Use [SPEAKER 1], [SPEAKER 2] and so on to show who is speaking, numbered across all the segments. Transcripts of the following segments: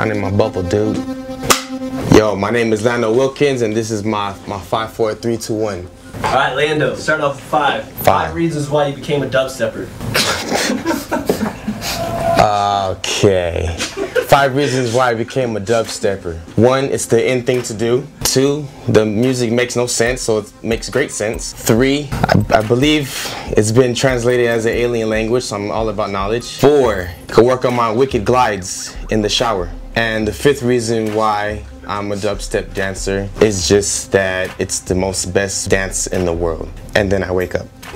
[SPEAKER 1] In my bubble, dude. Yo, my name is Lando Wilkins, and this is my my five, four, three, two, one.
[SPEAKER 2] All right, Lando. Start off with five.
[SPEAKER 1] Five.
[SPEAKER 2] reasons why you became a dubstepper.
[SPEAKER 1] Okay. Five reasons why I became a dubstepper. One, it's the in thing to do. Two, the music makes no sense, so it makes great sense. Three, I, I believe it's been translated as an alien language, so I'm all about knowledge. Four, could work on my wicked glides in the shower. And the fifth reason why I'm a dubstep dancer is just that it's the most best dance in the world. And then I wake up.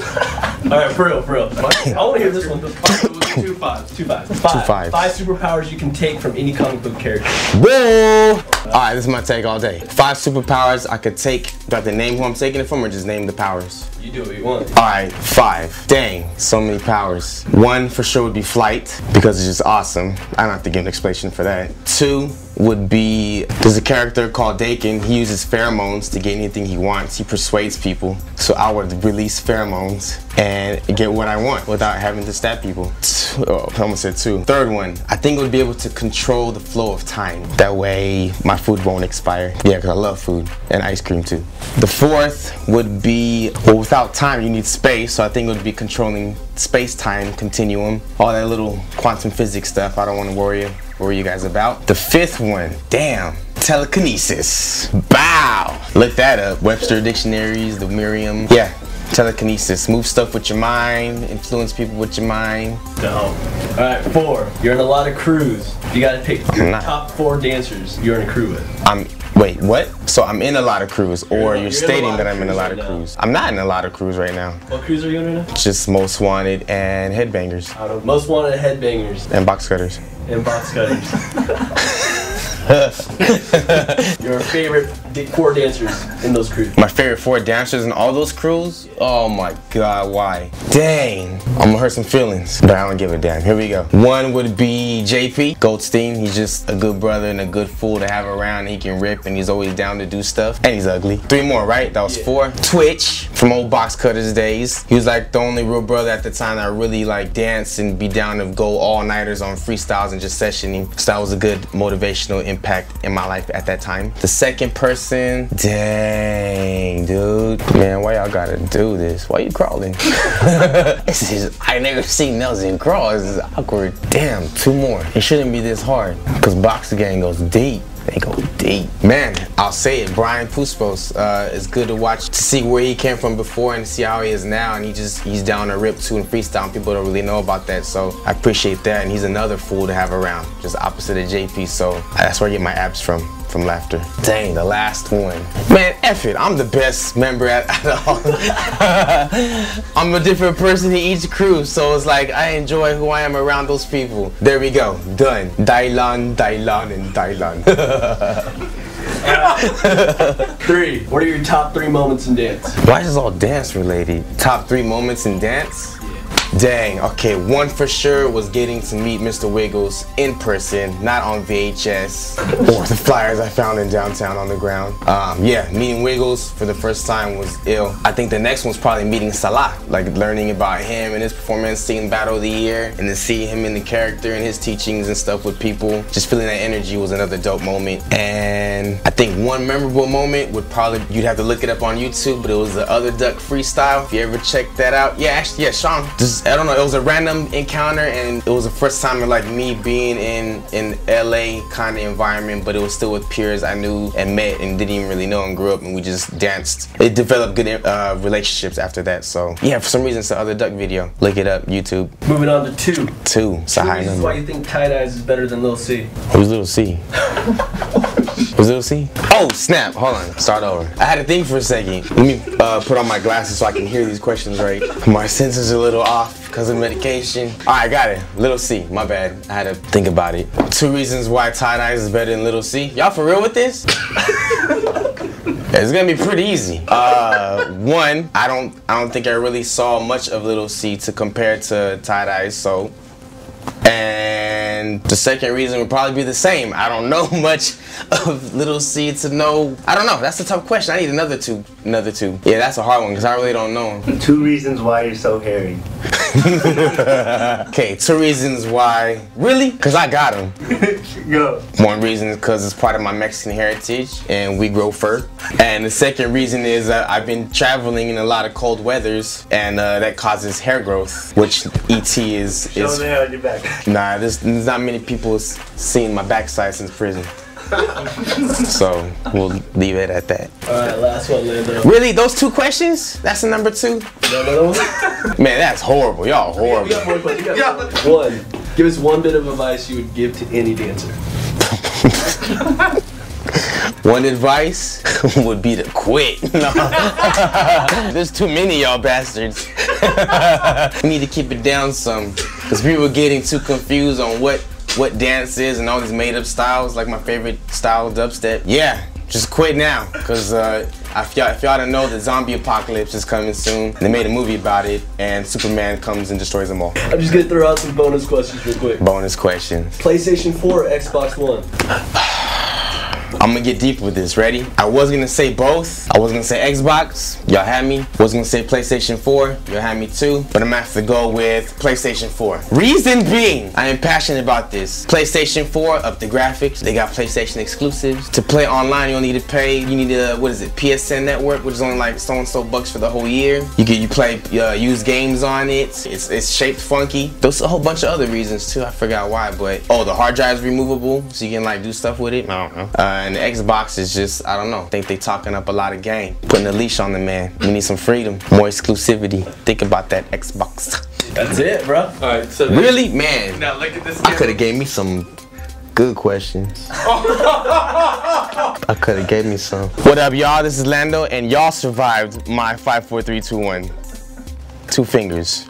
[SPEAKER 2] All right, for real, for real. I want to hear this one.
[SPEAKER 3] Two fives.
[SPEAKER 2] Two five. Five. Five superpowers you can take from any comic book character.
[SPEAKER 1] Whoa! Alright, this is my take all day. Five superpowers I could take. Do I have to name who I'm taking it from or just name the powers?
[SPEAKER 2] You do what you want.
[SPEAKER 1] Alright, five. Dang, so many powers. One for sure would be flight because it's just awesome. I don't have to give an explanation for that. Two would be there's a character called Daken. He uses pheromones to get anything he wants. He persuades people. So I would release pheromones and get what I want without having to stab people. Oh, I almost said two. Third one, I think I would be able to control the flow of time. That way my food won't expire. Yeah, because I love food and ice cream too. The fourth would be, well, without time, you need space. So I think it would be controlling space-time continuum, all that little quantum physics stuff. I don't want to worry worry you guys about. The fifth one, damn, telekinesis. Bow. Look that up. Webster dictionaries, the Merriam. Yeah, telekinesis. Move stuff with your mind, influence people with your mind.
[SPEAKER 2] No. All right, four. You're in a lot of crews. You got to pick your
[SPEAKER 1] not.
[SPEAKER 2] top four dancers you're in a crew with.
[SPEAKER 1] I'm wait, what? So I'm in a lot of crews, or you're,
[SPEAKER 2] you're
[SPEAKER 1] stating that I'm in a lot
[SPEAKER 2] right
[SPEAKER 1] of crews. I'm not in a lot of crews right now.
[SPEAKER 2] What crews are you in right now?
[SPEAKER 1] Just Mos Wanted and headbangers
[SPEAKER 2] Out of Mos Wanted headbangers
[SPEAKER 1] and box cutters.
[SPEAKER 2] and box cutters. your favorite four dancers in those crews.
[SPEAKER 1] My favorite four dancers in all those crews? Oh my god, why? Dang. I'm gonna hurt some feelings, but I don't give a damn. Here we go. One would be JP Goldstein. He's just a good brother and a good fool to have around. He can rip and he's always down to do stuff. And he's ugly. Three more, right? That was
[SPEAKER 2] Yeah.
[SPEAKER 1] four. Twitch from old box cutters days. He was like the only real brother at the time that really like dance and be down to go all nighters on freestyles and just sessioning. So that was a good motivational impact in my life at that time. The second person, dang, dude. Man, why y'all gotta do this? Why you crawling? this is, I never seen Nelson crawl. This is awkward. Damn, two more. It shouldn't be this hard. Cause Box Gang goes deep. They go deep. Man, I'll say it. Brian Puspos, uh, it's good to watch to see where he came from before and see how he is now. And he just he's down to rip too and freestyle. People don't really know about that, so I appreciate that. And he's another fool to have around, just opposite of JP. So that's where I get my abs from. From laughter. Dang, the last one. Man, F it. I'm the best member at, at all. I'm a different person in each crew, so it's like I enjoy who I am around those people. There we go. Done. Dylan, Dylan, and Dylan.
[SPEAKER 2] Three. What are your top three moments in dance?
[SPEAKER 1] Why is this all dance related? Top three moments in dance? Dang, okay, one for sure was getting to meet Mr. Wiggles in person, not on VHS or the flyers I found in downtown on the ground. Um, yeah, meeting Wiggles for the first time was ill. I think the next one's probably meeting Salah, like learning about him and his performance, seeing Battle of the Year, and then seeing him in the character and his teachings and stuff with people. Just feeling that energy was another dope moment. And I think one memorable moment would probably, you'd have to look it up on YouTube, but it was the Other Duck freestyle. If you ever check that out. Yeah, actually, yeah, Sean, I don't know, it was a random encounter and it was the first time of like me being in in LA kind of environment, but it was still with peers I knew and met and didn't even really know and grew up and we just danced. It developed good uh, relationships after that. So yeah, for some reason it's the Other Duck video. Look it up, YouTube.
[SPEAKER 2] Moving on to two.
[SPEAKER 1] Two, it's a high
[SPEAKER 2] reasons why you think tie dyes is better than Lil C.
[SPEAKER 1] Who's Little C? Little C? Oh, snap. Hold on. Start over. I had to think for a second. Let me uh, put on my glasses so I can hear these questions right. My senses are a little off because of medication. All right, got it. Little C. My bad. I had to think about it. Two reasons why tie dyes is better than Little C. Y'all for real with this? It's gonna be pretty easy. Uh, one, I don't, I don't think I really saw much of Little C to compare to tie dyes. So, and the second reason would probably be the same. I don't know much of Little C to know. I don't know. That's a tough question. I need another two. Another two. Yeah, that's a hard one because I really don't know.
[SPEAKER 4] Two reasons why you're so hairy.
[SPEAKER 1] okay, two reasons why. Really? Because I got them.
[SPEAKER 2] Go.
[SPEAKER 1] One reason is because it's part of my Mexican heritage and we grow fur. And the second reason is that I've been traveling in a lot of cold weathers and uh, that causes hair growth, which ET is.
[SPEAKER 2] Show
[SPEAKER 1] is
[SPEAKER 2] me how on your back.
[SPEAKER 1] nah, there's, there's not many people s- seen my backside since prison. So we'll leave it at that.
[SPEAKER 2] Alright, last one, Lando.
[SPEAKER 1] Really? Those two questions? That's the number two?
[SPEAKER 2] No, no, no.
[SPEAKER 1] Man, that's horrible. Y'all
[SPEAKER 2] We
[SPEAKER 1] horrible.
[SPEAKER 2] got more questions. We got more. One. Give us one bit of advice you would give to any dancer.
[SPEAKER 1] One advice would be to quit. No. There's too many y'all bastards. we need to keep it down some. Because people are getting too confused on what, what dance is and all these made up styles, like my favorite style, dubstep. Yeah, just quit now. Because uh, if y'all, don't know, the zombie apocalypse is coming soon. They made a movie about it, and Superman comes and destroys them all.
[SPEAKER 2] I'm just gonna throw out some bonus questions real quick.
[SPEAKER 1] Bonus questions.
[SPEAKER 2] PlayStation 4 or Xbox One?
[SPEAKER 1] I'm gonna get deep with this. Ready? I was gonna say both. I was gonna say Xbox. Y'all had me. Was gonna say PlayStation 4. Y'all had me too. But I'm gonna have to go with PlayStation 4. Reason being, I am passionate about this. PlayStation 4 up the graphics. They got PlayStation exclusives. To play online, you don't need to pay. You need a what is it? PSN network, which is only like so and so bucks for the whole year. You can you play uh, use games on it. It's it's shaped funky. There's a whole bunch of other reasons too. I forgot why, but oh, the hard drive is removable, so you can like do stuff with it. I don't know. Uh, and the Xbox is just I don't know. I think they talking up a lot of game, putting a leash on the man. We need some freedom, more exclusivity. Think about that Xbox.
[SPEAKER 2] That's it, bro.
[SPEAKER 3] Alright, so then-
[SPEAKER 1] Really, man.
[SPEAKER 3] Now look at this.
[SPEAKER 1] I could have gave me some good questions. I could have gave me some. What up, y'all? This is Lando, and y'all survived my five, four, three, two, one. Two fingers.